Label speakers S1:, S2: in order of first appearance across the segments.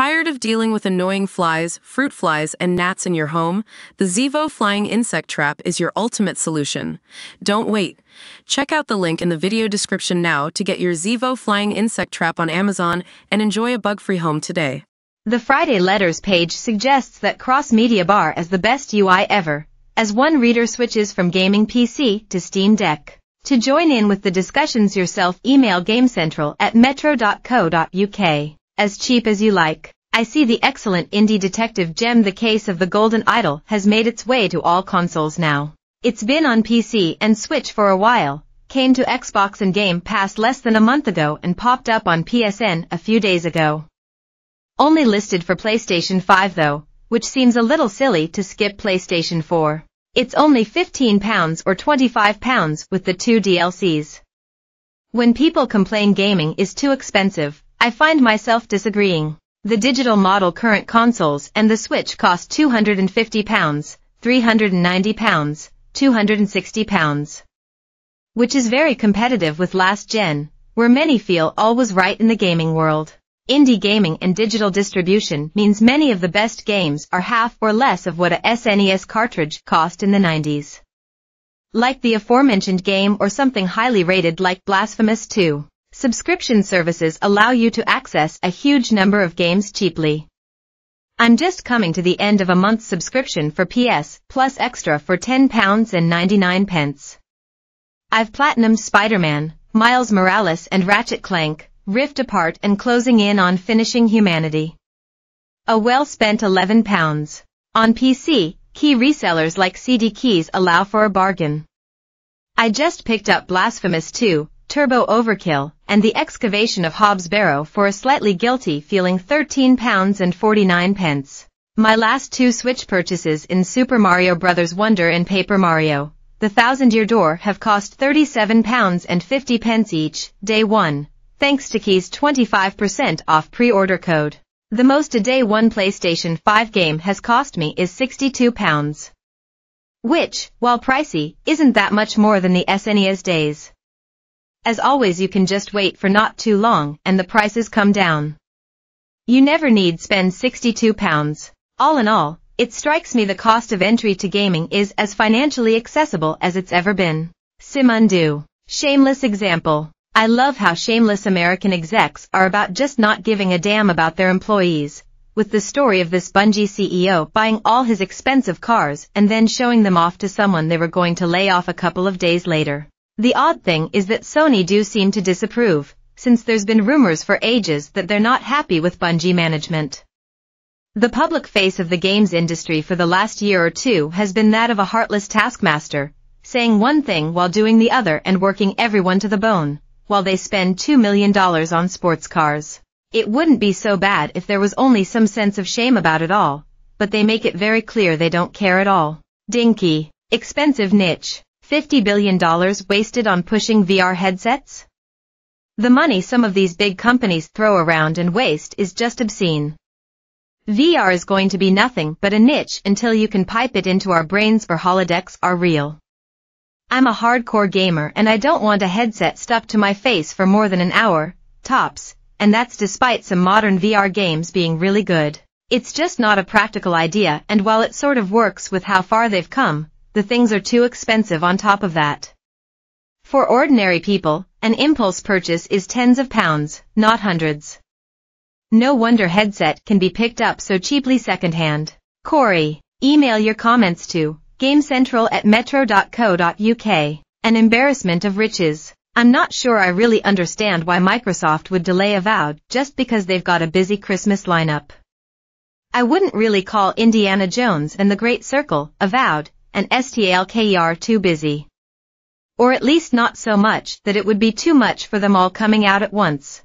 S1: Tired of dealing with annoying flies, fruit flies, and gnats in your home? The Zevo Flying Insect Trap is your ultimate solution. Don't wait. Check out the link in the video description now to get your Zevo Flying Insect Trap on Amazon and enjoy a bug-free home today.
S2: The Friday Letters page suggests that Cross Media Bar is the best UI ever, as one reader switches from gaming PC to Steam Deck. To join in with the discussions yourself email GameCentral at metro.co.uk as cheap as you like. I see the excellent indie detective gem The Case of the Golden Idol has made its way to all consoles now. It's been on PC and Switch for a while, came to Xbox and Game Pass less than a month ago and popped up on PSN a few days ago. Only listed for PlayStation 5 though, which seems a little silly to skip PlayStation 4. It's only £15 or £25 with the two DLCs. When people complain gaming is too expensive, I find myself disagreeing. The digital model current consoles and the Switch cost £250, £390, £260. Which is very competitive with last gen, where many feel all was right in the gaming world. Indie gaming and digital distribution means many of the best games are half or less of what a SNES cartridge cost in the 90s. Like the aforementioned game or something highly rated like Blasphemous 2. Subscription services allow you to access a huge number of games cheaply. I'm just coming to the end of a month's subscription for PS Plus Extra for £10 and 99 pence. I've platinumed Spider-Man, Miles Morales and Ratchet Clank, Rift Apart and closing in on finishing Humanity. A well-spent £11. On PC, key resellers like CD Keys allow for a bargain. I just picked up Blasphemous 2, Turbo Overkill, and the excavation of Hob's Barrow for a slightly guilty feeling £13 and 49 pence. My last two Switch purchases in Super Mario Bros. Wonder and Paper Mario, The Thousand Year Door have cost £37 and 50 pence each, day one, thanks to Key's 25% off pre-order code. The most a day one PlayStation 5 game has cost me is £62. Which, while pricey, isn't that much more than the SNES days. As always you can just wait for not too long and the prices come down. You never need spend 62 pounds. All in all, it strikes me the cost of entry to gaming is as financially accessible as it's ever been. Simundu. Shameless example. I love how shameless American execs are about just not giving a damn about their employees, with the story of this Bungie CEO buying all his expensive cars and then showing them off to someone they were going to lay off a couple of days later. The odd thing is that Sony do seem to disapprove, since there's been rumors for ages that they're not happy with Bungie management. The public face of the games industry for the last year or two has been that of a heartless taskmaster, saying one thing while doing the other and working everyone to the bone, while they spend $2 million on sports cars. It wouldn't be so bad if there was only some sense of shame about it all, but they make it very clear they don't care at all. Dinky. Expensive niche. $50 billion wasted on pushing VR headsets? The money some of these big companies throw around and waste is just obscene. VR is going to be nothing but a niche until you can pipe it into our brains or holodecks are real. I'm a hardcore gamer and I don't want a headset stuck to my face for more than an hour, tops, and that's despite some modern VR games being really good. It's just not a practical idea and while it sort of works with how far they've come, the things are too expensive on top of that. For ordinary people, an impulse purchase is tens of pounds, not hundreds. No wonder headset can be picked up so cheaply secondhand. Corey, email your comments to gamecentral at metro.co.uk. An embarrassment of riches. I'm not sure I really understand why Microsoft would delay Avowed just because they've got a busy Christmas lineup. I wouldn't really call Indiana Jones and the Great Circle, Avowed, and STALKER too busy. Or at least not so much that it would be too much for them all coming out at once.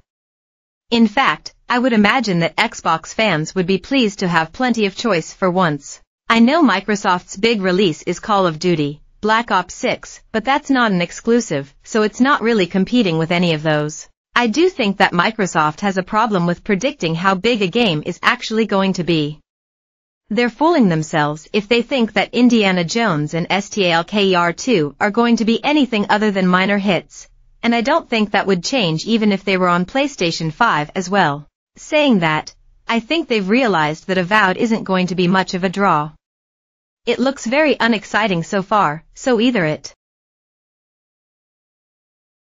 S2: In fact, I would imagine that Xbox fans would be pleased to have plenty of choice for once. I know Microsoft's big release is Call of Duty, Black Ops 6, but that's not an exclusive, so it's not really competing with any of those. I do think that Microsoft has a problem with predicting how big a game is actually going to be. They're fooling themselves if they think that Indiana Jones and STALKER 2 are going to be anything other than minor hits, and I don't think that would change even if they were on PlayStation 5 as well. Saying that, I think they've realized that Avowed isn't going to be much of a draw. It looks very unexciting so far, so either it